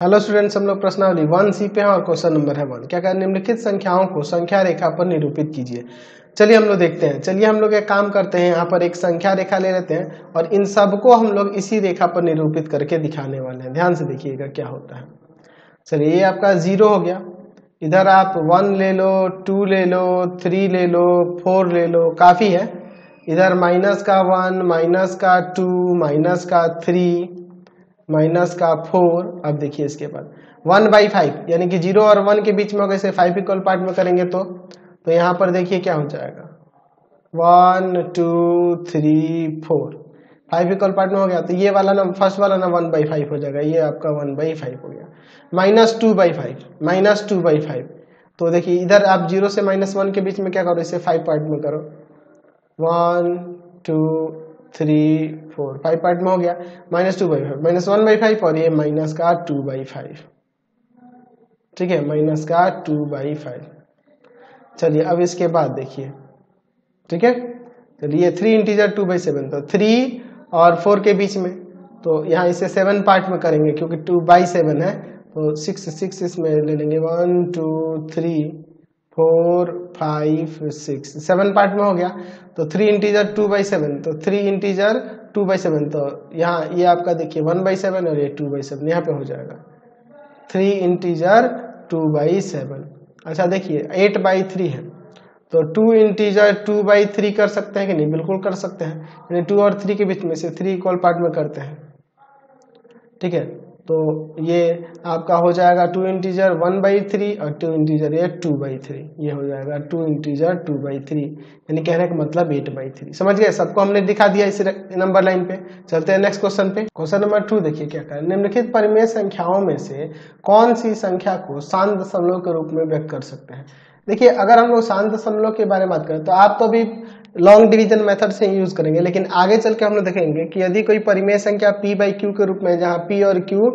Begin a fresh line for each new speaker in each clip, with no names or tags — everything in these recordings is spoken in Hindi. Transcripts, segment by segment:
हेलो स्टूडेंट्स हम लोग प्रश्नावली वन सी पे हैं और क्वेश्चन नंबर है वन क्या कहें? निम्नलिखित संख्याओं को संख्या रेखा पर निरूपित कीजिए। चलिए हम लोग देखते हैं। चलिए हम लोग एक काम करते हैं। यहाँ पर एक संख्या रेखा ले लेते हैं और इन सबको हम लोग इसी रेखा पर निरूपित करके दिखाने वाले हैं। ध्यान से देखिएगा क्या होता है। चलिए ये आपका ज़ीरो हो गया। इधर आप वन ले लो टू ले लो थ्री ले लो फोर ले लो, काफ़ी है। इधर माइनस का वन माइनस का टू माइनस का थ्री माइनस का फोर, अब देखिए इसके बाद। वन बाई फाइव, यानी कि ज़ीरो और वन के बीच में अगर इसे फाइव इक्वल पार्ट में करेंगे तो तो यहाँ पर देखिए क्या हो जाएगा। One, two, three, four. Five equal part में हो गया तो ये वाला ना, फ़र्स्ट वाला ना वन बाई फाइव हो जाएगा, ये आपका वन बाई फाइव हो गया। Minus two by five, minus two by five. तो देखिए, इधर आप ज़ीरो से माइनस वन के बीच में क्या करो, इसे फाइव पार्ट में करो। One, two three four five part में हो गया। Minus two by five minus one by five और ये माइनस का टू बाई फाइव ठीक है? माइनस का टू बाई फाइव चलिए, अब इसके बाद देखिए। ठीक है? चलिए three integer two by seven तो थ्री और फोर के बीच में। तो यहाँ इसे सेवन पार्ट में करेंगे, क्योंकि टू बाई सेवन है। तो सिक्स सिक्स इसमें ले लेंगे। One two three four, five, six, seven part में हो गया। तो three integer two by seven तो three integer two by seven तो यहाँ, ये आपका देखिए वन बाई सेवन और ये टू बाई सेवन यहाँ पे हो जाएगा। Three integer two by seven अच्छा देखिए एट बाई थ्री है। तो two integer two by three कर सकते हैं कि नहीं? बिल्कुल कर सकते हैं। यानी टू और थ्री के बीच में से थ्री इक्वल पार्ट में करते हैं। ठीक है? तो ये आपका हो जाएगा two integer one by three और टू इंटीजर ये टू बाई थ्री ये हो जाएगा two integer two by three यानी कहने का मतलब एट बाई थ्री समझ गए? सबको हमने दिखा दिया इस नंबर लाइन पे। चलते हैं नेक्स्ट क्वेश्चन पे। क्वेश्चन नंबर टू देखिए क्या करें निम्नलिखित परिमेय संख्याओं में से कौन सी संख्या को शांत दशमलव के रूप में व्यक्त कर सकते हैं? देखिए, अगर हम लोग शांत दशमलव के बारे में बात करें तो आप तो अभी लॉन्ग डिवीज़न मेथड से यूज़ करेंगे, लेकिन आगे चल के हम लोग देखेंगे कि यदि कोई परिमेय संख्या p बाई क्यू के रूप में, जहाँ p और q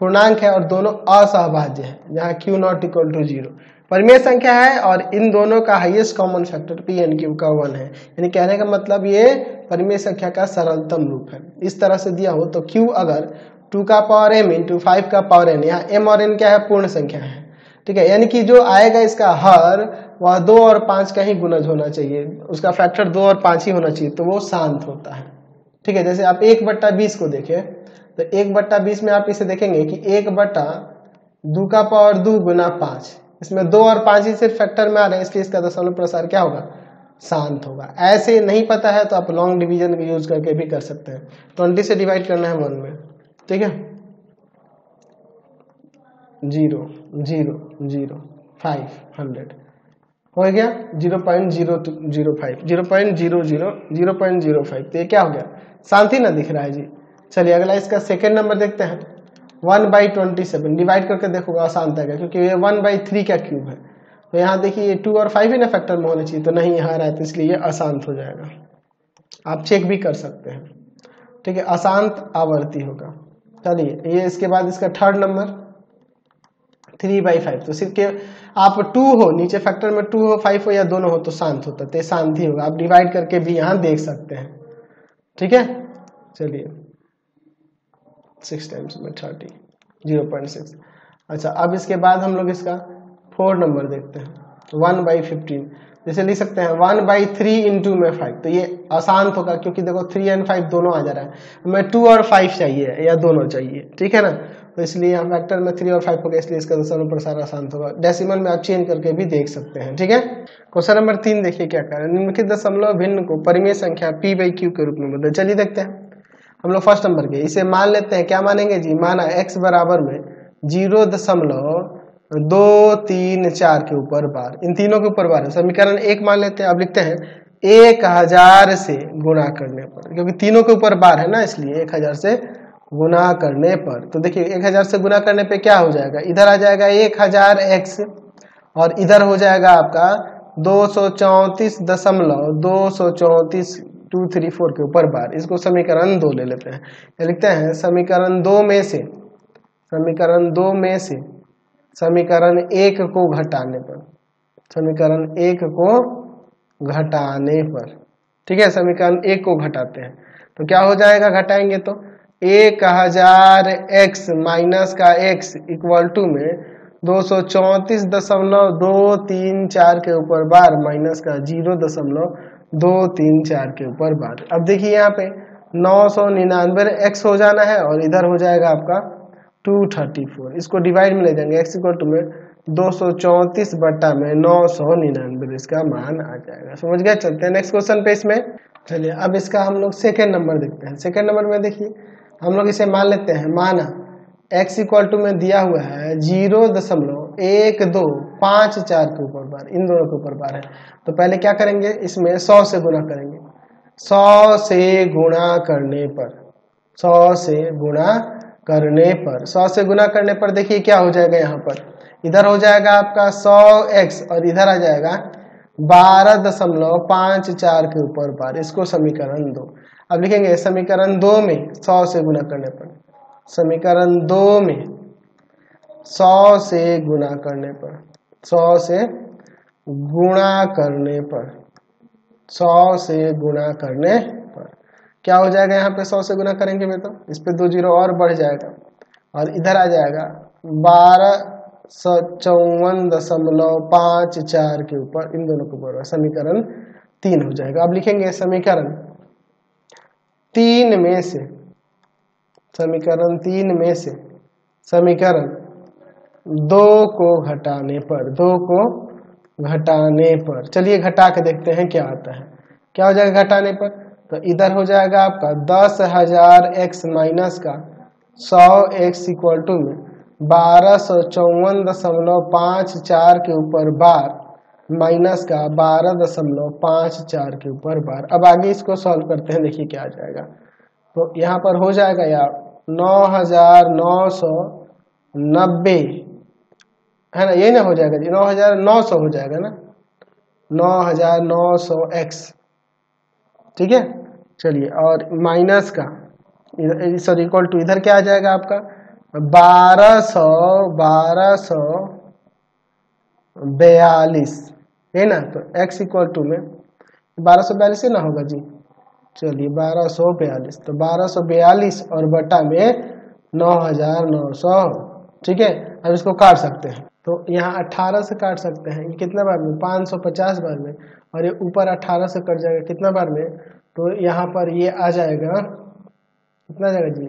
पूर्णांक है और दोनों असहभाज्य है, जहाँ q not equal to zero परिमेय संख्या है और इन दोनों का highest common factor P and Q का वन है। यानी कहने का मतलब ये परिमेय संख्या का सरलतम रूप है। इस तरह से दिया हो तो क्यू अगर टू का पावर एम इंटू फाइव का पावर एन यहाँ एम और एन क्या है? पूर्ण संख्या है। ठीक है, यानी कि जो आएगा इसका हर वह दो और पाँच का ही गुणज होना चाहिए। उसका फैक्टर दो और पाँच ही होना चाहिए तो वो शांत होता है। ठीक है, जैसे आप एक बट्टा बीस को देखें तो एक बट्टा बीस में आप इसे देखेंगे कि एक बट्टा दो का पावर दो गुना पाँच। इसमें दो और पाँच ही सिर्फ़ फैक्टर में आ रहे हैं, इसलिए इसका दशमलव प्रसार क्या होगा? शांत होगा। ऐसे नहीं पता है तो आप लॉन्ग डिवीज़न का यूज़ करके भी कर सकते हैं। ट्वेंटी से डिवाइड करना है वन में। ठीक है? Zero zero zero five hundred हो गया zero point zero zero five, zero point zero zero zero point zero five. तो ये क्या हो गया? शांति ना दिख रहा है जी। चलिए अगला इसका सेकेंड नंबर देखते हैं। One by twenty seven divide करके देखोगे अशांत आएगा क्योंकि ये वन बाई थ्री का क्यूब है। तो यहाँ देखिए, ये टू और फाइव ही ना फैक्टर में होना चाहिए तो नहीं यहाँ रहा है तो इसलिए ये अशांत हो जाएगा। आप चेक भी कर सकते हैं। ठीक है, अशांत आवर्ती होगा। चलिए, ये इसके बाद इसका third number three by five तो सिर्फ़ के आप टू हो, नीचे फैक्टर में टू हो फाइव हो या दोनों हो तो शांत होता तो शांत ही होगा। आप डिवाइड करके भी यहाँ देख सकते हैं। ठीक है? चलिए। सिक्स टाइम्स में थर्टी ज़ीरो पॉइंट सिक्स अच्छा अब इसके बाद हम लोग इसका फोर नंबर देखते हैं। वन बाई फिफ्टीन जैसे लिख सकते हैं वन बाई थ्री इंटू में फाइव तो ये अशांत होगा, क्योंकि देखो थ्री एंड फाइव दोनों आ जा रहा है। हमें टू और फाइव चाहिए या दोनों चाहिए। ठीक है ना? तो इसलिए हम फैक्टर में थ्री और फाइव गया इसलिए इसका दशमलव प्रसार अशांत होगा। डेसिमल में आप चेंज करके भी देख सकते हैं, ठीक है? क्वेश्चन नंबर तीन देखिए क्या कह रहे हैं। निम्नलिखित दशमलव भिन्न को परिमेय संख्या पी बाई क्यू के रूप में बदले। चलिए देखते हैं। हम लोग फ़र्स्ट नंबर के, इसे मान लेते हैं। क्या मानेंगे जी? माना एक्स बराबर में ज़ीरो दशमलव दो तीन चार के ऊपर बार। इन तीनों के ऊपर बार है। समीकरण एक मान लेते हैं। अब लिखते हैं। एक हज़ार से गुणा करने पर, क्योंकि तीनों के ऊपर बार है ना, इसलिए एक हज़ार से गुना करने पर तो देखिए, एक हज़ार से गुना करने पे क्या हो जाएगा? इधर आ जाएगा एक हज़ार एक्स और इधर हो जाएगा आपका दो सौ चौतीस दशमलव दो सौ चौतीस टू थ्री फोर के ऊपर बार। इसको समीकरण दो ले लेते हैं। लिखते हैं, समीकरण दो में से, समीकरण दो में से, समीकरण एक को घटाने पर, समीकरण एक को घटाने पर। ठीक है, समीकरण एक को घटाते हैं। तो क्या हो जाएगा? घटाएँगे तो एक हज़ार एक्स माइनस का एक्स इक्वल टू में दो सौ चौंतीस दशमलव दो तीन चार के ऊपर बार माइनस का ज़ीरो दशमलव दो तीन चार के ऊपर बार। अब देखिए यहाँ पे नौ सौ निन्यानवे एक्स हो जाना है और इधर हो जाएगा आपका टू थर्टी फोर इसको डिवाइड में ले जाएँगे। एक्स इक्वल टू में दो सौ चौंतीस बट्टा में नौ सौ निन्यानवे। इसका मान आ जाएगा। समझ गया? चलते हैं नेक्स्ट क्वेश्चन पे इसमें। चलिए, अब इसका हम लोग सेकेंड नंबर देखते हैं। सेकेंड नंबर में देखिए। हम लोग इसे मान लेते हैं, माना x इक्वल टू में दिया हुआ है ज़ीरो दशमलव एक दो पाँच चार के ऊपर बार, इन दोनों के ऊपर बार है। तो पहले क्या करेंगे, इसमें सौ से गुना करेंगे। सौ से गुणा करने पर, सौ से गुणा करने पर, सौ से गुना करने पर देखिए क्या हो जाएगा यहाँ पर। इधर हो जाएगा आपका सौ एक्स और इधर आ जाएगा बारह दशमलव पाँच चार के ऊपर बार, इसको समीकरण दो। अब लिखेंगे समीकरण दो में सौ से गुना करने पर। समीकरण दो में सौ से गुना करने पर। सौ से गुणा करने पर। सौ से गुणा करने पर। क्या हो जाएगा यहाँ पे सौ से गुना करेंगे मैं तो? इस पर दो ज़ीरो और बढ़ जाएगा। और इधर आ जाएगा। बारह सौ चौवन दशमलव पाँच चार के ऊपर इन दोनों के ऊपर समीकरण तीन हो जाएगा। अब लिखेंगे समीकरण। तीन में से, समीकरण तीन में से, समीकरण दो को घटाने पर, दो को घटाने पर। चलिए घटा के देखते हैं क्या आता है। क्या हो जाएगा घटाने पर? तो इधर हो जाएगा आपका दस हज़ार एक्स माइनस का सौ एक्स इक्वल टू में बारह सौ चौवन दशमलव पाँच चार के ऊपर बार माइनस का बारह दशमलव पाँच चार के ऊपर बार। अब आगे इसको सॉल्व करते हैं, देखिए क्या आ जाएगा। तो यहाँ पर हो जाएगा यार नौ हज़ार नौ सौ नब्बे। है ना? ये ना हो जाएगा जी, नौ हज़ार नौ सौ हो जाएगा ना? नौ हज़ार नौ सौ एक्स ठीक है? चलिए, और माइनस का सॉरी इक्वल टू इधर क्या आ जाएगा आपका? बारह सौ बारह सौ बयालीस, है ना? तो x इक्वल टू में बारह सौ बयालीस ही ना होगा जी। चलिए, बारह सौ बयालीस तो बारह सौ बयालीस और बटा में नौ हज़ार नौ सौ, ठीक है? अब इसको काट सकते हैं। तो यहाँ अट्ठारह से काट सकते हैं, ये कितना बार में? पाँच सौ पचास बार में। और ये ऊपर अट्ठारह से कट जाएगा कितना बार में? तो यहाँ पर ये आ जाएगा, कितना जाएगा जी?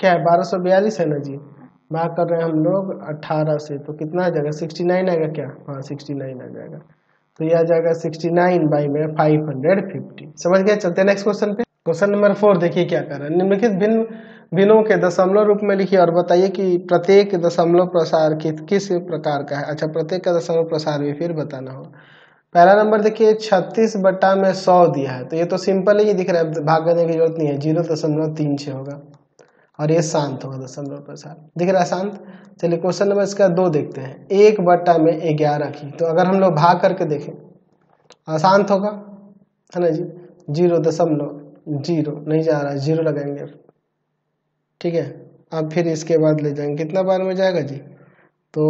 क्या है, बारह सौ बयालीस है ना जी? भाग कर रहे हैं हम लोग अट्ठारह से तो कितना आ जाएगा? सिक्सटी नाइन आएगा क्या? हाँ सिक्सटी नाइन आ जाएगा। तो ये आ जाएगा सिक्सटी नाइन बाई में फाइव हंड्रेड फिफ्टी समझ गए? चलते हैं नेक्स्ट क्वेश्चन पे। क्वेश्चन नंबर फोर देखिए क्या कर रहा है। निम्नलिखित भिन्न, भिन्नों के दशमलव रूप में लिखिए और बताइए कि प्रत्येक दशमलव प्रसार किस किस प्रकार का है? अच्छा प्रत्येक का दशमलव प्रसार भी फिर बताना होगा। पहला नंबर देखिए, छत्तीस बट्टा में सौ दिया है। तो ये तो सिंपल ही दिख रहा है भाग करने की ज़रूरत नहीं है। ज़ीरो दशमलव तीन छः होगा। और ये शांत होगा दशमलव प्रसार दिख रहा है शांत? चलिए क्वेश्चन नंबर इसका दो देखते हैं। एक बट्टा में ग्यारह की। तो अगर हम लोग भाग करके देखें अशांत होगा? है ना जी? ज़ीरो दशमलव ज़ीरो। नहीं जा रहा है ज़ीरो लगाएँगे ठीक है? अब फिर इसके बाद ले जाएँगे। कितना बार में जाएगा जी? तो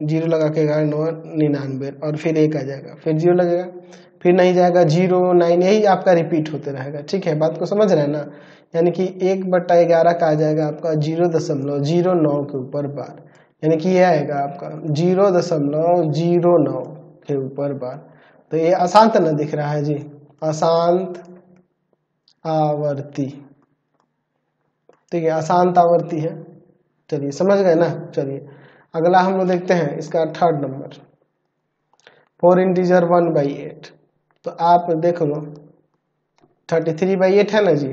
ज़ीरो लगा के ग्यारह, नौ, निन्यानवे, और फिर एक आ जाएगा। फिर ज़ीरो लगेगा? फिर नहीं जाएगा, ज़ीरो, नाइन, यही आपका रिपीट होते रहेगा। ठीक है, बात को समझ रहे हैं ना? यानी कि एक बट्टा ग्यारह का आ जाएगा आपका ज़ीरो दशमलव ज़ीरो नौ के ऊपर बार। यानी कि ये आएगा आपका ज़ीरो दशमलव ज़ीरो नौ के ऊपर बार। तो ये अशांत ना दिख रहा है जी। अशांत आवर्ती। ठीक है, अशांत आवर्ती है। चलिए, समझ गए ना? चलिए, अगला हम लोग देखते हैं, इसका third number four integer one by eight तो आप देख लो थर्टी थ्री बाई एट है ना जी?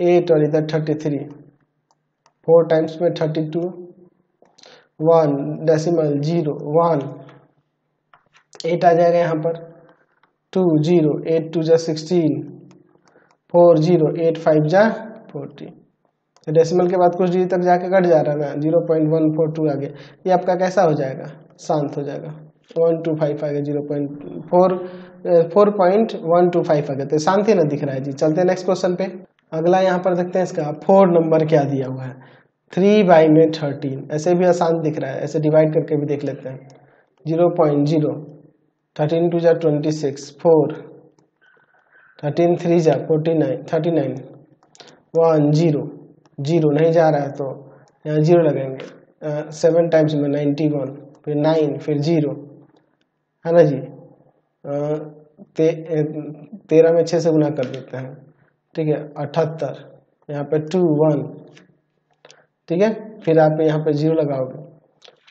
एट और इधर थर्टी थ्री फोर टाइम्स में thirty two one decimal zero one eight आ जाएगा यहाँ पर टू ज़ीरो एट टू जा sixteen four zero eight five जा फोर्टी तो डेसिमल के बाद कुछ डिजिट तक जाके कट जा रहा है ना zero point one four two आगे। ये आपका कैसा हो जाएगा? शांत हो जाएगा। वन टू फाइव आ zero point four four point one two five आ शांति ना दिख रहा है जी। चलते हैं नेक्स्ट क्वेश्चन पे। अगला यहाँ पर देखते हैं इसका। फोर नंबर क्या दिया हुआ है? थ्री बाई में थर्टीन। ऐसे भी आसान दिख रहा है। ऐसे डिवाइड करके भी देख लेते हैं। Zero point zero. Thirteen two जा twenty six. Four. Thirteen three जा forty nine. Thirty nine. One zero. Zero नहीं जा रहा है तो यहाँ ज़ीरो लगेंगे। सेवन टाइम्स में नाइन्टी वन फिर नाइन फिर ज़ीरो। है ना जी? ते, तेरह में छः से गुना कर देते हैं। ठीक है अठहत्तर। यहाँ पे टू वन ठीक है फिर आप यहाँ पे ज़ीरो लगाओगे।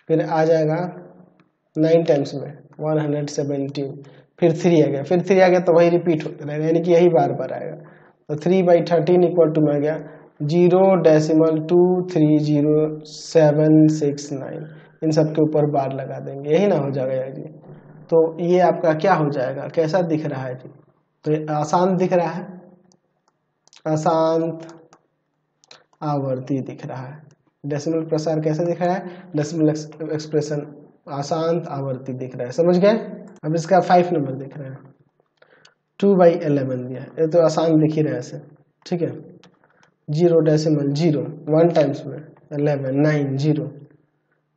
फिर आ जाएगा नाइन टाइम्स में वन हंड्रेड सेवेंटीन फिर थ्री आ गया। फिर थ्री आ गया तो वही रिपीट होता रहेगा यानी कि यही बार बार आएगा। तो three by thirteen equal to में आ गया zero decimal two three zero seven six nine इन सब के ऊपर बार लगा देंगे। यही ना हो जाएगा यार जी तो ये आपका क्या हो जाएगा? कैसा दिख रहा है जी तो आसान दिख रहा है? अशांत आवर्ती दिख रहा है। डेसिमल प्रसार कैसे दिख रहा है? डेसिमल एक्सप्रेशन अशांत आवर्ती दिख रहा है। समझ गए? अब इसका फाइव नंबर दिख रहा है। टू बाई एलेवन दिया ये तो आसान दिख ही रहा है ऐसे। ठीक है? Zero decimal zero one times में एलेवन नाइन ज़ीरो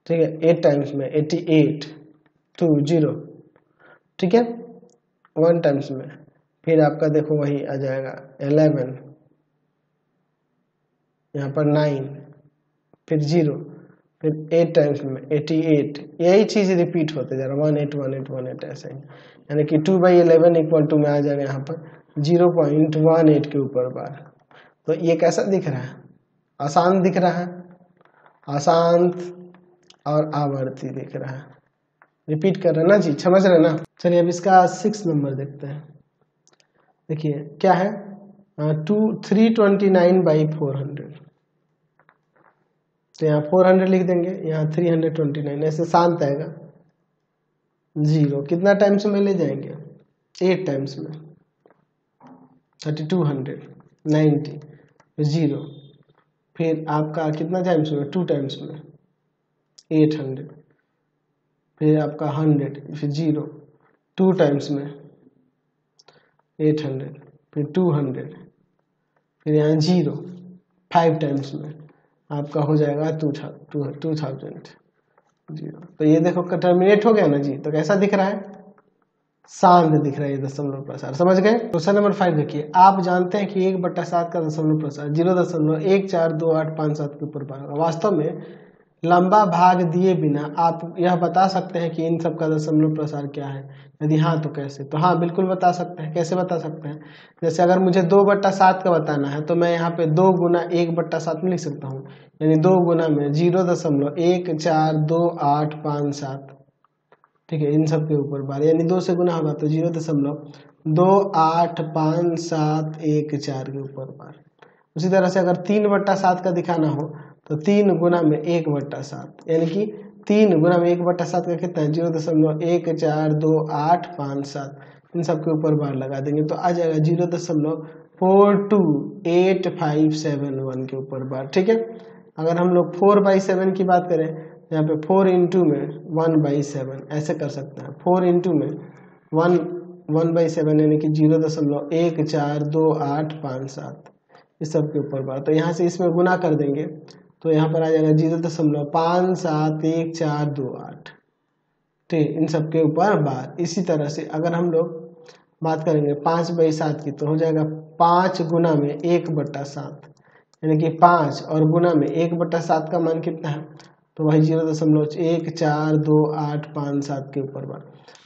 ठीक है? एट टाइम्स में एटी एट टू ज़ीरो ठीक है? वन टाइम्स में। फिर आपका देखो वही आ जाएगा। एलेवन यहाँ पर नाइन फिर ज़ीरो फिर एट टाइम्स में एटी एट यही चीज़ रिपीट होते जा रहा one eight one eight one eight ऐसे यानी कि two by eleven equal to में आ जाएगा यहाँ पर। ज़ीरो पॉइंट वन एट के ऊपर बार। तो ये कैसा दिख रहा है? आसान दिख रहा है। अशांत और आवर्ती दिख रहा है। रिपीट कर रहे ना? जी, समझ रहे ना? चलिए, अब इसका सिक्स नंबर देखते हैं। देखिए, क्या है? Two three twenty nine by four hundred तो यहाँ फोर हंड्रेड लिख देंगे, यहाँ थ्री हंड्रेड ट्वेंटी नाइन ऐसे शांत आएगा। ज़ीरो कितना टाइम्स में ले जाएँगे? एट टाइम्स में। Thirty two hundred ninety zero फिर आपका कितना टाइम्स में टू टाइम्स में। एट हंड्रेड फिर आपका हंड्रेड फिर ज़ीरो टू टाइम्स में एट हंड्रेड फिर टू हंड्रेड फिर यहाँ ज़ीरो फाइव टाइम्स में आपका हो जाएगा टू टू थाउज़ेंड ज़ीरो तो ये देखो टर्मिनेट हो गया ना जी? तो कैसा दिख रहा है? शांत दिख रहा है दशमलव प्रसार। समझ गए? क्वेश्चन नंबर फाइव देखिए। आप जानते हैं कि एक बट्टा सात का दशमलव प्रसार ज़ीरो दशमलव एक चार दो आठ पाँच सात के ऊपर वास्तव में लंबा भाग दिए बिना आप यह बता सकते हैं कि इन सब का दशमलव प्रसार क्या है? यदि हाँ तो कैसे? तो हाँ बिल्कुल बता सकते हैं। कैसे बता सकते हैं? जैसे अगर मुझे दो बट्टा सात का बताना है तो मैं यहाँ पे दो गुना एक बट्टा सात में लिख सकता हूँ। यानी दो गुना में ज़ीरो दशमलव एक चार दो आठ पाँच सात। ठीक है, इन सब के ऊपर बार। यानी दो से गुना होगा तो ज़ीरो दशमलव दो आठ पाँच सात एक चार के ऊपर बार। उसी तरह से अगर तीन बट्टा सात का दिखाना हो तो तीन गुना में एक बट्टा सात, यानी कि तीन गुना में एक बट्टा सात का कितना है? ज़ीरो दशमलव एक चार दो आठ पाँच सात। इन सब के ऊपर बार लगा देंगे तो आ जाएगा ज़ीरो दशमलव four two eight five seven one के ऊपर बार, ठीक है? अगर हम लोग फोर बाई सेवन की बात करें, यहाँ पे फोर इंटू में वन बाई सेवन, ऐसे कर सकते हैं। फोर इंटू में वन वन बाई सेवन, यानी कि ज़ीरो दशमलव एक चार दो आठ पाँच सात, इस सब के ऊपर बार। तो यहाँ से इसमें गुना कर देंगे। तो यहाँ पर आ जाएगा ज़ीरो दशमलव पाँच सात एक चार दो आठ। ठीक इन सब के ऊपर बार इसी तरह से अगर हम लोग बात करेंगे पाँच बाई सात की तो हो जाएगा पाँच गुना में एक बट्टा सात। यानी कि पाँच और गुना में एक बट्टा सात का मान कितना है? तो वही ज़ीरो दशमलव एक चार दो आठ पाँच सात के ऊपर बार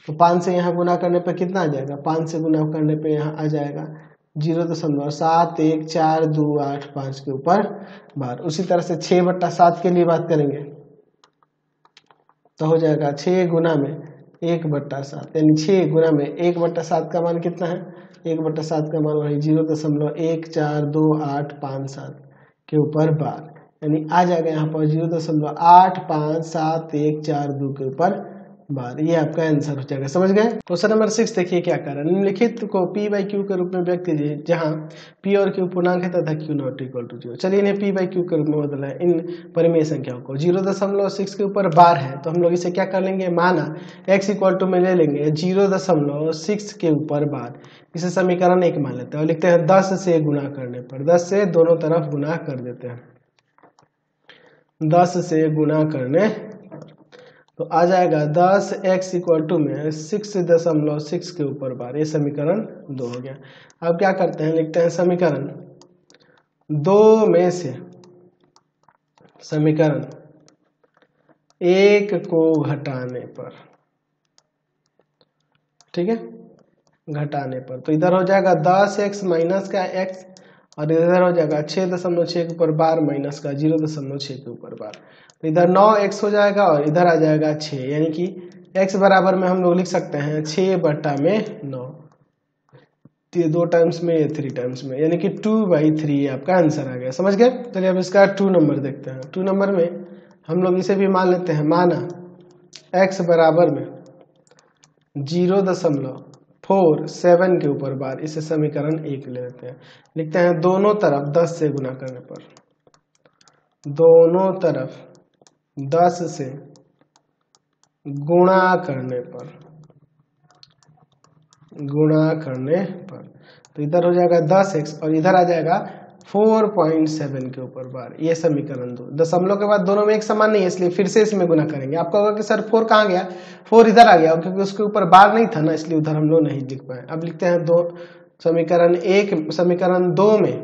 तो पाँच से यहाँ गुना करने पर कितना आ जाएगा? पाँच से गुना करने पर यहाँ आ जाएगा ज़ीरो दशमलव सात एक चार दो आठ पाँच के ऊपर बार। उसी तरह से छः बट्टा सात के लिए बात करेंगे। तो हो जाएगा छः गुना में एक बट्टा सात। यानी छः गुना में एक बट्टा सात का मान कितना है? एक बट्टा सात का मान वही ज़ीरो दशमलव एक चार दो आठ पाँच सात के ऊपर बार। यानी आ जाएगा यहाँ पर ज़ीरो दशमलव आठ पाँच सात एक चार दो के ऊपर बार ये आपका आंसर हो जाएगा। समझ गए? क्वेश्चन नंबर सिक्स देखिए क्या कर रहा है। निम्नलिखित को पी बाई क्यू के रूप में व्यक्त कीजिए, जहाँ पी और क्यू पूर्णांक है तथा q not equal to zero चलिए इन्हें पी बाई क्यू के रूप में बदला है, इन परिमेय संख्याओं को। ज़ीरो दशमलव सिक्स के ऊपर बार है तो हम लोग इसे क्या कर लेंगे? माना एक्स इक्वल टू में ले लेंगे ज़ीरो दशमलव सिक्स के ऊपर बार इसे समीकरण एक मान लेते हैं और लिखते हैं, दस से गुना करने पर। दस से दोनों तरफ़ गुना कर देते हैं। दस से गुना करने तो आ जाएगा दस एक्स इक्वल टू में सिक्स दशमलव सिक्स के ऊपर बार। ये समीकरण दो हो गया। अब क्या करते हैं? लिखते हैं समीकरण। दो में से समीकरण एक को घटाने पर। ठीक है? घटाने पर। तो इधर हो जाएगा दस एक्स माइनस का एक्स और इधर हो जाएगा छः दशमलव छः के ऊपर बार माइनस का ज़ीरो दशमलव छः के ऊपर बार। तो इधर नौ एक्स हो जाएगा और इधर आ जाएगा छः यानी कि एक्स बराबर में हम लोग लिख सकते हैं छः बट्टा में नौ। तो दो टाइम्स में, ये थ्री टाइम्स में, यानी कि टू बाई थ्री आपका आंसर आ गया। समझ गए? चलिए अब इसका टू नंबर देखते हैं। टू नंबर में हम लोग इसे भी मान लेते हैं। माना एक्स बराबर में ज़ीरो दशमलव फोर सेवन के ऊपर बार इसे समीकरण एक ले लेते हैं। लिखते हैं दोनों तरफ़ दस से गुना करने पर। दोनों तरफ़ दस से गुणा करने पर, गुणा करने पर। तो इधर हो जाएगा दस एक्स और इधर आ जाएगा फोर पॉइंट सेवन के ऊपर बार। ये समीकरण दो। दशमलव के बाद दोनों में एक समान नहीं है, इसलिए फिर से इसमें गुना करेंगे। आपको होगा कि सर फोर कहाँ गया? फोर इधर आ गया, क्योंकि उसके ऊपर बार नहीं था ना, इसलिए उधर हम लोग नहीं लिख पाए। अब लिखते हैं दो। समीकरण एक, समीकरण दो में,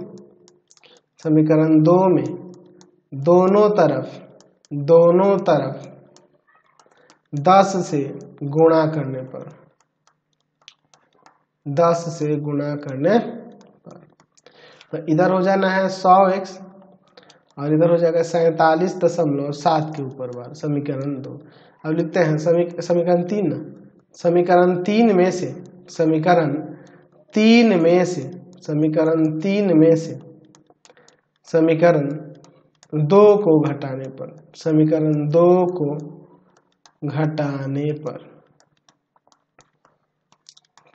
समीकरण दो में दोनों तरफ़ दोनों तरफ़ दस से गुणा करने पर। दस से गुणा करने पर। तो इधर हो जाना है सौ एक्स और इधर हो जाएगा सैतालीस दशमलव सात के ऊपर बार समीकरण दो। अब लिखते हैं समीकरण तीन। समीकरण तीन में से, समीकरण तीन में से, समीकरण तीन में से, समीकरण दो को घटाने पर, समीकरण दो को घटाने पर।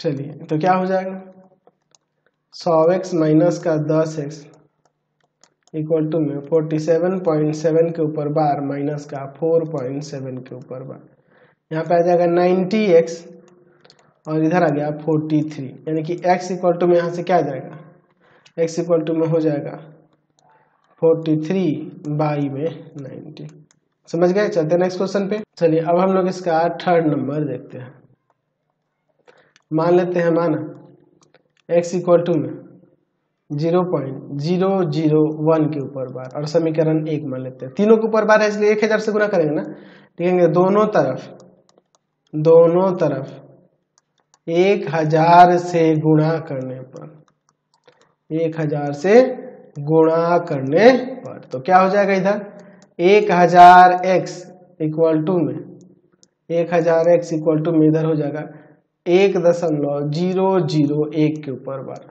चलिए तो क्या हो जाएगा? सौ एक्स माइनस का दस एक्स इक्वल टू में फोर्टी सेवन पॉइंट सेवन के ऊपर बार माइनस का फोर पॉइंट सेवन के ऊपर बार यहाँ पे आ जाएगा नाइन्टी एक्स और इधर आ गया फोर्टी थ्री यानी कि एक्स इक्वल टू में यहाँ से क्या आ जाएगा? एक्स इक्वल टू में हो जाएगा फोर्टी थ्री बाई में नाइन्टी। समझ गए? चलते नेक्स्ट क्वेश्चन पे। चलिए, अब हम लोग इसका थर्ड नंबर देखते हैं। मान लेते हैं, माना x इक्वल टू में zero point zero zero one के ऊपर बार और समीकरण एक मान लेते हैं। तीनों के ऊपर बार है, इसलिए एक हज़ार से गुना करेंगे ना? लिखेंगे दोनों तरफ़ दोनों तरफ़ एक हज़ार से गुणा करने पर, एक हज़ार से गुणा करने पर। तो क्या हो जाएगा इधर? एक हज़ार एक्स इक्वल टू में। एक हज़ार एक्स इक्वल टू में इधर हो जाएगा। एक दशमलव ज़ीरो ज़ीरो एक के ऊपर बार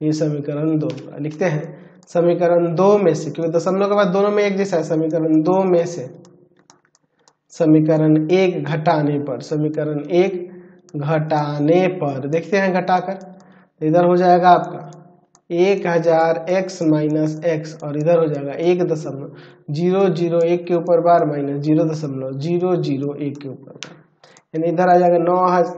ये समीकरण दो। लिखते हैं। समीकरण दो में से, क्योंकि दशमलव के बाद दोनों में एक जैसा है, समीकरण दो में से। समीकरण एक घटाने पर, समीकरण एक घटाने पर। देखते हैं घटाकर। इधर हो जाएगा आपका। एक हज़ार एक्स माइनस एक्स और इधर हो जाएगा एक दशमलव, ज़ीरो ज़ीरो एक के ऊपर बार माइनस ज़ीरो दशमलव, ज़ीरो ज़ीरो एक के ऊपर। बार यानी इधर आ जाएगा नौ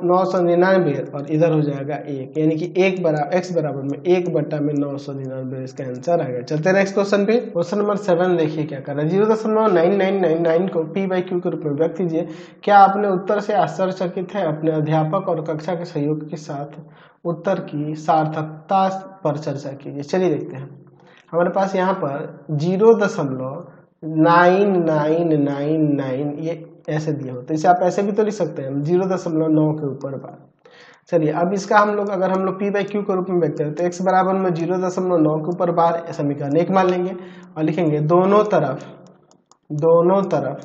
नौ सौ निन्यानवे और इधर हो जाएगा एक। यानी कि एक बराबर एक्स बराबर में एक बट्टा में नौ सौ निन्यानवे, इसका आंसर आ गया। चलते हैं नेक्स्ट क्वेश्चन पे। क्वेश्चन नंबर सेवन देखिए क्या कर रहा है। ज़ीरो दशमलव नाइन नाइन नाइन नाइन को पी बाई क्यू के रूप में व्यक्त कीजिए। क्या अपने उत्तर से आश्चर्यचकित है? अपने अध्यापक और कक्षा के सहयोग के साथ उत्तर की सार्थकता पर चर्चा कीजिए। चलिए देखते हैं। हमारे पास यहाँ पर ज़ीरो दशमलव नाइन नाइन नाइन नाइन ये ऐसे दिया है। इसे आप ऐसे भी तो लिख सकते हैं, ज़ीरो दशमलव नौ के ऊपर बार। चलिए, अब इसका हम लोग, अगर हम लोग पी बाई क्यू के रूप में व्यक्त करें तो एक्स बराबर में ज़ीरो दशमलव नौ के ऊपर बार समीकरण एक मान लेंगे और लिखेंगे, दोनों तरफ़ दोनों तरफ़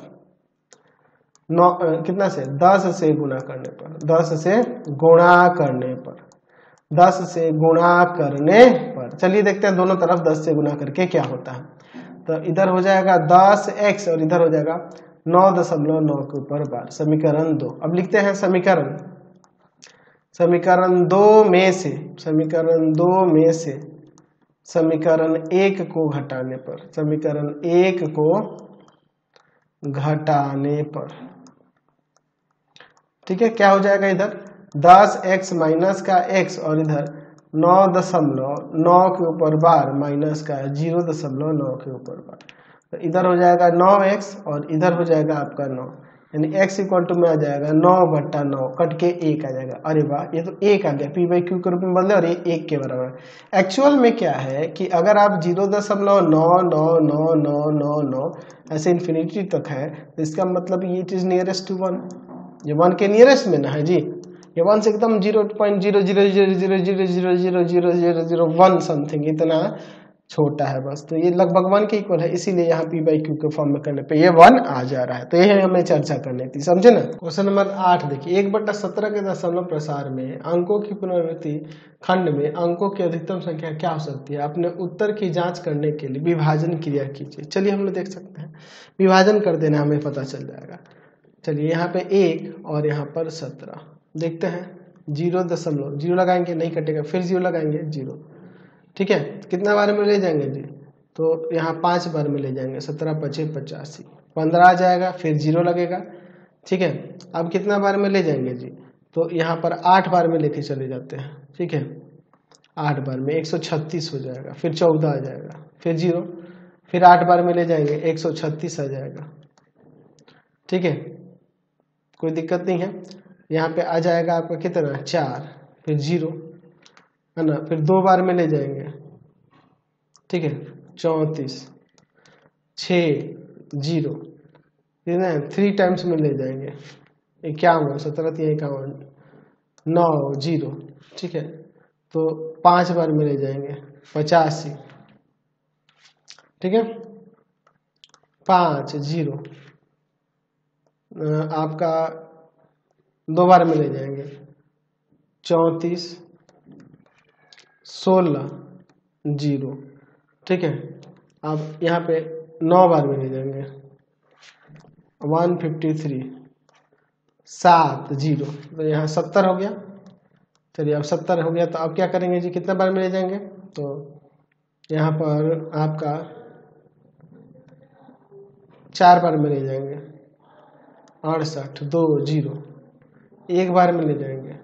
नौ कितना से, दस से गुणा करने पर, दस से गुणा करने पर, दस से गुणा करने पर। चलिए देखते हैं दोनों तरफ़ दस से गुणा करके क्या होता है। तो इधर हो जाएगा दस एक्स और इधर हो जाएगा नौ दशमलव नौ के ऊपर बार। समीकरण दो। अब लिखते हैं समीकरण। समीकरण दो में से, समीकरण दो में से समीकरण एक को घटाने पर, समीकरण एक को घटाने पर। ठीक है, क्या हो जाएगा इधर? दस एक्स माइनस का एक्स और इधर नौ दशमलव नौ के ऊपर बार माइनस का ज़ीरो दशमलव नौ के ऊपर बार। तो इधर हो जाएगा नौ एक्स और इधर हो जाएगा आपका नौ। यानी x इक्वल टू में आ जाएगा नौ बट्टा नौ, कट के एक आ जाएगा। अरे वाह, ये तो एक आ गया। पी बाई क्यू के रूप में बदले और ये एक के बराबर। एक्चुअल में क्या है कि अगर आप ज़ीरो दशमलव नौ नौ नौ नौ नौ नौ, ऐसे इन्फिनिटी तक है तो इसका मतलब ये it is nearest to one ये वन के नियरेस्ट में ना है जी? ये वन से एकदम zero point zero zero zero zero zero zero zero zero zero zero one something इतना छोटा है बस। तो ये लगभग वन के इक्वल है, इसीलिए यहाँ पी बाई क्यू के फॉर्म में करने पे ये वन आ जा रहा है। तो ये हमें चर्चा करनी थी समझे ना? क्वेश्चन नंबर आठ देखिए, एक बट्टा सत्रह के दशमलव प्रसार में अंकों की पुनरावृत्ति खंड में अंकों की अधिकतम संख्या क्या हो सकती है? अपने उत्तर की जाँच करने के लिए विभाजन क्रिया कीजिए। चलिए हम लोग देख सकते हैं। विभाजन कर देना, हमें पता चल जाएगा। चलिए यहाँ पे एक और यहाँ पर सत्रह। देखते हैं। ज़ीरो दशमलव, ज़ीरो लगाएँगे, नहीं कटेगा, फिर ज़ीरो लगाएँगे, ज़ीरो। ठीक है? कितना बार में ले जाएँगे जी? तो यहाँ पाँच बार में ले जाएँगे, सत्रह पचे पचासी। पंद्रह आ जाएगा, फिर ज़ीरो लगेगा, ठीक है? अब कितना बार में ले जाएँगे जी? तो यहाँ पर आठ बार में लेके चले जाते हैं, ठीक है? आठ बार में, एक सौ छत्तीस हो जाएगा, फिर चौदह आ जाएगा, फिर ज़ीरो, फिर आठ बार में ले जाएँगे, एक सौ छत्तीस आ जाएगा, ठीक है? कोई दिक्कत नहीं है। यहाँ पे आ जाएगा आपका कितना? चार, फिर ज़ीरो है ना? फिर दो बार में ले जाएँगे। ठीक है? चौंतीस। छ ज़ीरो। थ्री टाइम्स में ले जाएँगे। इक्यावन, सत्रह, तीन, इक्यावन। नौ, ज़ीरो। ठीक है? तो पाँच बार में ले जाएँगे। पचासी। ठीक है? पाँच, ज़ीरो। आपका दो बार में ले जाएँगे। चौंतीस सोलह, ज़ीरो। ठीक है? अब यहाँ पे नौ बार में ले जाएँगे। One fifty three. सात, ज़ीरो। तो यहाँ सत्तर हो गया। चलिए, अब सत्तर हो गया तो अब क्या करेंगे जी? कितने बार में ले जाएँगे? तो यहाँ पर आपका चार बार में ले जाएँगे। अड़सठ, दो, ज़ीरो। एक बार में ले जाएँगे।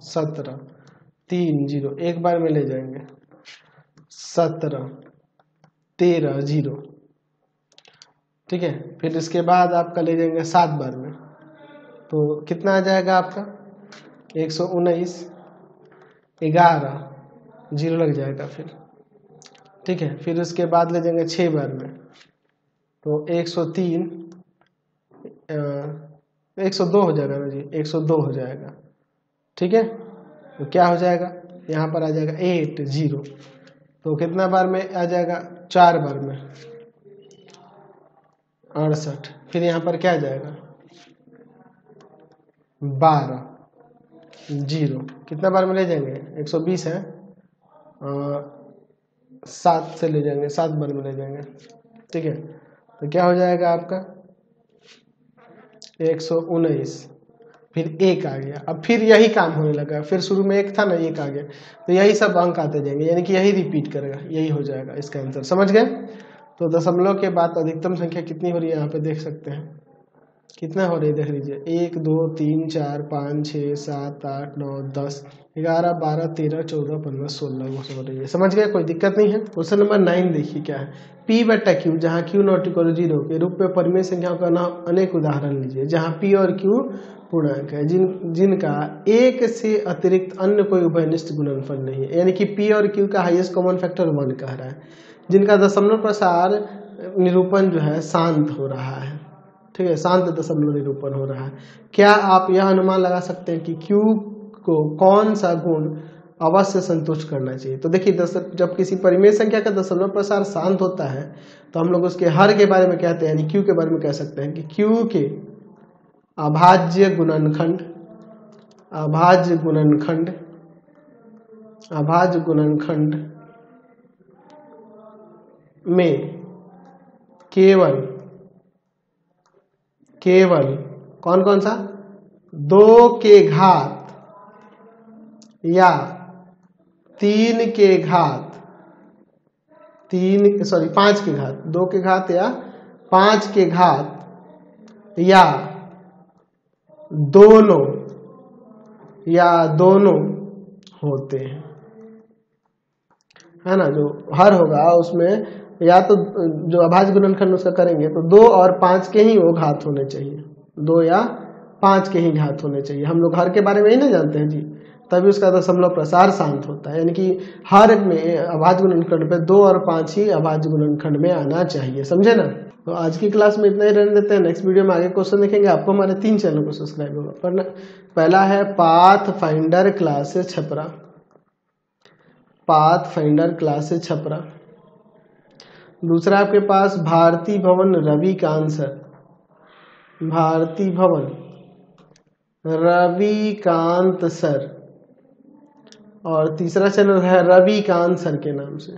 सत्रह। तीन ज़ीरो, एक बार में ले जाएँगे। सत्रह, तेरह, ज़ीरो। ठीक है, फिर इसके बाद आपका ले जाएँगे सात बार में। तो कितना आ जाएगा आपका? एक सौ उन्नीस, ग्यारह, ज़ीरो लग जाएगा फिर। ठीक है, फिर उसके बाद ले जाएँगे छः बार में। तो एक सौ तीन एक सौ दो हो जाएगा ना जी, एक सौ दो हो जाएगा। ठीक है? तो क्या हो जाएगा? यहाँ पर आ जाएगा एट ज़ीरो तो कितना बार में आ जाएगा? चार बार में। अड़सठ। फिर यहाँ पर क्या आ जाएगा? बारह। ज़ीरो कितना बार में ले जाएँगे? एक सौ बीस है। सात से ले जाएँगे। सात बार में ले जाएँगे। ठीक है? तो क्या हो जाएगा आपका? एक सौ उन्नीस। फिर एक आ गया। अब फिर यही काम होने लगा। फिर शुरू में एक था ना, एक आ गया। तो यही सब अंक आते जाएँगे। यानी कि यही रिपीट करेगा। यही हो जाएगा इसका आंसर समझ गए? तो दशमलव के बाद अधिकतम संख्या कितनी हो रही है यहाँ पे देख सकते हैं। कितना हो रही है? देख लीजिए। एक, दो, तीन, चार, पाँच छः सात, आठ, नौ, दस, ग्यारह, बारह, तेरह, चौदह, पंद्रह, सोलह हो रही है। समझ गए? कोई दिक्कत नहीं है। क्वेश्चन नंबर नाइन देखिए क्या है। पी बट्टा क्यू जहाँ क्यू नॉट इक्वल ज़ीरो के रूप में परिमेय संख्याओं का नाम अनेक उदाहरण लीजिए, जहाँ पी और क्यू पूर्णांक है, जिन, जिनका एक से अतिरिक्त अन्य कोई उभयनिष्ठ गुणनफल नहीं है। यानी कि पी और क्यू का हाईएस्ट कॉमन फैक्टर वन कह रहा है, जिनका दशमलव प्रसार निरूपण जो है शांत हो रहा है। ठीक है, शांत दशमलव निरूपण हो रहा है। क्या आप यह अनुमान लगा सकते हैं कि क्यू को कौन सा गुण अवश्य संतुष्ट करना चाहिए? तो देखिए जब किसी परिमेय संख्या का दशमलव प्रसार शांत होता है तो हम लोग उसके हर के बारे में कहते हैं, यानी क्यू के बारे में कह सकते हैं कि क्यू के अभाज्य गुणनखंड अभाज्य गुणनखंड अभाज्य गुणनखंड में केवल केवल कौन कौन सा? दो के घात या तीन के घात, तीन सॉरी पाँच के घात, दो के घात या पाँच के घात या दोनों या दोनों होते हैं। है ना? जो हर होगा, उसमें या तो जो अभाज्य गुणनखंड उसका करेंगे तो दो और पाँच के ही वो घात होने चाहिए। दो या पाँच के ही घात होने चाहिए। हम लोग हर के बारे में ही ना जानते हैं जी। तभी उसका दशमलव प्रसार शांत होता है। यानी कि हर में अभाज्य गुणनखंड पे दो और पाँच ही अभाज्य गुणनखंड में आना चाहिए। समझे ना? तो आज की क्लास में इतना ही रहने देते हैं। नेक्स्ट वीडियो में आगे क्वेश्चन देखेंगे आपको हमारे तीन चैनल को सब्सक्राइब होगा। पर पहला है Path Finder Classes Chhapra Path Finder Classes Chhapra दूसरा आपके पास भारती भवन, रवि कांत सर भारती भवन, रवि कांत सर और तीसरा चैनल है रवि कांत सर के नाम से.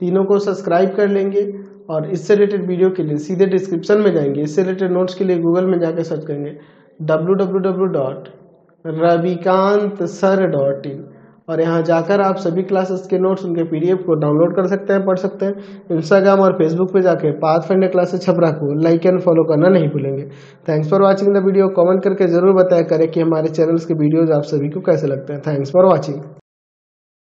तीनों को सब्सक्राइब कर लेंगे और इससे रिलेटेड वीडियो के लिए सीधे डिस्क्रिप्शन में जाएँगे. इससे रिलेटेड नोट्स के लिए गूगल में जाकर सर्च करेंगे. W W W dot Ravikant sir dot in और यहाँ जाकर आप सभी क्लासेस के नोट्स उनके पीडीएफ को डाउनलोड कर सकते हैं, पढ़ सकते हैं। इंस्टाग्राम और फेसबुक पे जाके पाथ फाइंडर क्लासेस छपरा को लाइक एंड फॉलो करना नहीं भूलेंगे। Thanks for watching the video comment करके ज़रूर बताया करें कि हमारे चैनल्स के वीडियोज़ आप सभी को कैसे लगते हैं। Thanks for watching